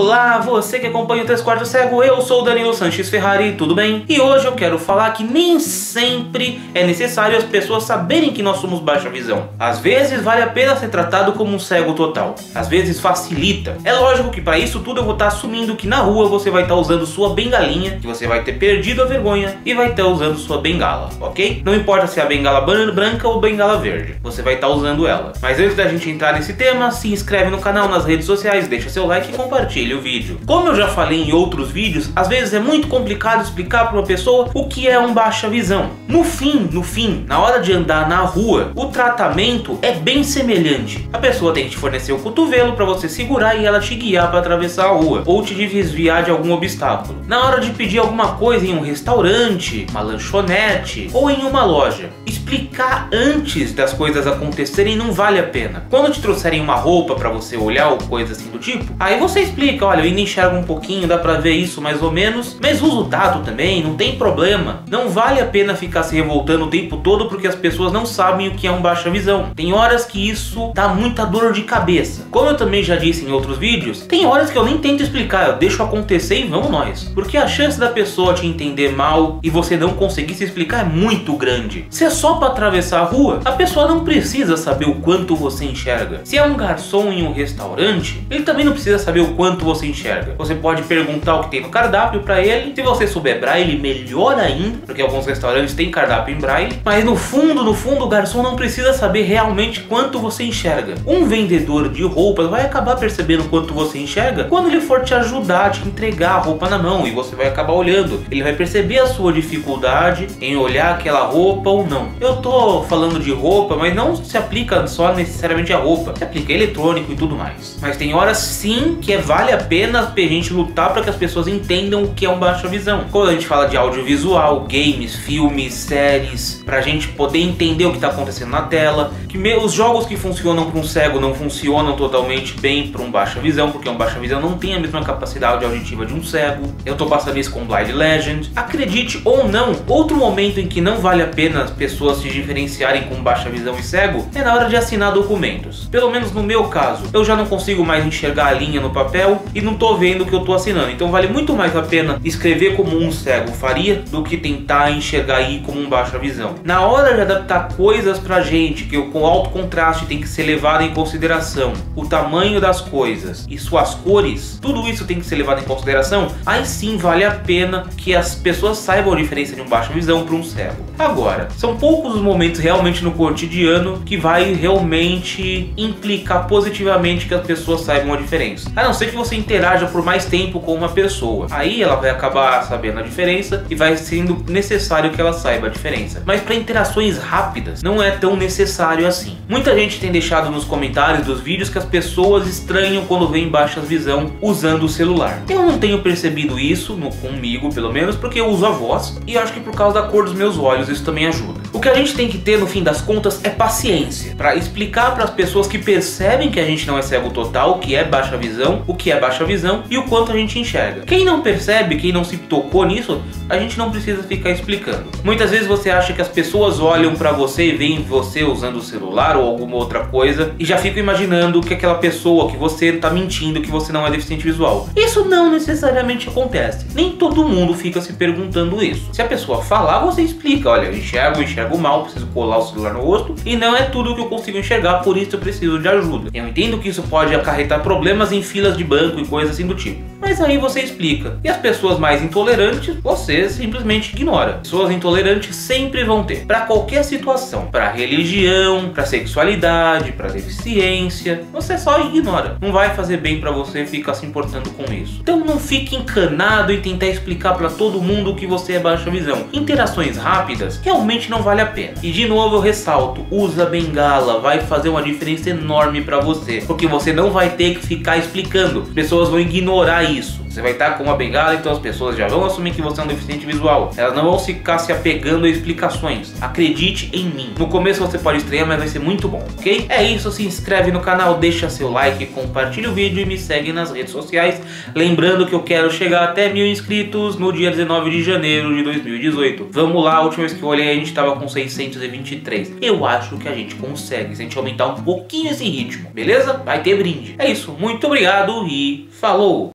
Olá, você que acompanha o 3 Quartos Cego, eu sou Danilo Sanches Ferrari, tudo bem? E hoje eu quero falar que nem sempre é necessário as pessoas saberem que nós somos baixa visão. Às vezes vale a pena ser tratado como um cego total, às vezes facilita. É lógico que para isso tudo eu vou estar assumindo que na rua você vai estar usando sua bengalinha, que você vai ter perdido a vergonha e vai estar usando sua bengala, ok? Não importa se é a bengala branca ou bengala verde, você vai estar usando ela. Mas antes da gente entrar nesse tema, se inscreve no canal nas redes sociais, deixa seu like e compartilhe o vídeo. Como eu já falei em outros vídeos, às vezes é muito complicado explicar para uma pessoa o que é um baixa visão. No fim, no fim, na hora de andar na rua, o tratamento é bem semelhante. A pessoa tem que te fornecer o cotovelo para você segurar e ela te guiar para atravessar a rua ou te desviar de algum obstáculo. Na hora de pedir alguma coisa em um restaurante, uma lanchonete ou em uma loja, explicar antes das coisas acontecerem não vale a pena. Quando te trouxerem uma roupa para você olhar ou coisa assim do tipo, aí você explica, olha, eu ainda enxergo um pouquinho, dá pra ver isso mais ou menos, mas usa o tato também, não tem problema. Não vale a pena ficar se revoltando o tempo todo porque as pessoas não sabem o que é um baixa visão. Tem horas que isso dá muita dor de cabeça. Como eu também já disse em outros vídeos, tem horas que eu nem tento explicar, eu deixo acontecer e vamos nós. Porque a chance da pessoa te entender mal e você não conseguir se explicar é muito grande. É só para atravessar a rua, a pessoa não precisa saber o quanto você enxerga. Se é um garçom em um restaurante, ele também não precisa saber o quanto você enxerga. Você pode perguntar o que tem no cardápio para ele. Se você souber braille, melhor ainda, porque alguns restaurantes têm cardápio em braille. Mas no fundo, no fundo, o garçom não precisa saber realmente quanto você enxerga. Um vendedor de roupas vai acabar percebendo quanto você enxerga quando ele for te ajudar, te entregar a roupa na mão e você vai acabar olhando. Ele vai perceber a sua dificuldade em olhar aquela roupa ou não. Eu tô falando de roupa, mas não se aplica só necessariamente a roupa, se aplica eletrônico e tudo mais. Mas tem horas sim que é, vale a pena a gente lutar para que as pessoas entendam o que é um baixa visão. Quando a gente fala de audiovisual, games, filmes, séries, pra gente poder entender o que tá acontecendo na tela, que os jogos que funcionam para um cego não funcionam totalmente bem para um baixa visão, porque um baixa visão não tem a mesma capacidade auditiva de um cego. Eu tô passando isso com Blind Legend. Acredite ou não, outro momento em que não vale a pena as pessoas se diferenciarem com baixa visão e cego é na hora de assinar documentos. Pelo menos no meu caso, eu já não consigo mais enxergar a linha no papel e não tô vendo o que eu tô assinando. Então vale muito mais a pena escrever como um cego faria do que tentar enxergar aí como um baixa visão. Na hora de adaptar coisas pra gente que com alto contraste tem que ser levado em consideração, o tamanho das coisas e suas cores, tudo isso tem que ser levado em consideração, aí sim vale a pena que as pessoas saibam a diferença de um baixa visão para um cego. Agora, são poucos os momentos realmente no cotidiano que vai realmente implicar positivamente que as pessoas saibam a diferença. A não ser que você interaja por mais tempo com uma pessoa. Aí ela vai acabar sabendo a diferença e vai sendo necessário que ela saiba a diferença. Mas para interações rápidas não é tão necessário assim. Muita gente tem deixado nos comentários dos vídeos que as pessoas estranham quando vêem baixa visão usando o celular. Eu não tenho percebido isso no, comigo, pelo menos, porque eu uso a voz e acho que por causa da cor dos meus olhos isso também ajuda. O que a gente tem que ter no fim das contas é paciência para explicar para as pessoas que percebem que a gente não é cego total, o que é baixa visão, o que é baixa visão e o quanto a gente enxerga. Quem não percebe, quem não se tocou nisso, a gente não precisa ficar explicando. Muitas vezes você acha que as pessoas olham para você e veem você usando o celular ou alguma outra coisa e já ficam imaginando que aquela pessoa, que você tá mentindo, que você não é deficiente visual. Isso não necessariamente acontece. Nem todo mundo fica se perguntando isso. Se a pessoa falar, você explica, olha, eu enxergo, eu enxergo mal, preciso colar o celular no rosto e não é tudo que eu consigo enxergar, por isso eu preciso de ajuda. Eu entendo que isso pode acarretar problemas em filas de banco e coisas assim do tipo. Mas aí você explica. E as pessoas mais intolerantes, você simplesmente ignora. Pessoas intolerantes sempre vão ter. Para qualquer situação, para religião, para sexualidade, para deficiência, você só ignora. Não vai fazer bem para você ficar se importando com isso. Então não fique encanado em tentar explicar para todo mundo que você é baixa visão. Interações rápidas realmente não vale a pena. E de novo eu ressalto, usa bengala, vai fazer uma diferença enorme para você, porque você não vai ter que ficar explicando. As pessoas vão ignorar isso. Você vai estar com uma bengala, então as pessoas já vão assumir que você é um deficiente visual. Elas não vão ficar se apegando a explicações. Acredite em mim. No começo você pode estranhar, mas vai ser muito bom, ok? É isso, se inscreve no canal, deixa seu like, compartilha o vídeo e me segue nas redes sociais. Lembrando que eu quero chegar até mil inscritos no dia 19 de janeiro de 2018. Vamos lá, a última vez que eu olhei a gente estava com 623. Eu acho que a gente consegue, se a gente aumentar um pouquinho esse ritmo, beleza? Vai ter brinde. É isso, muito obrigado e falou!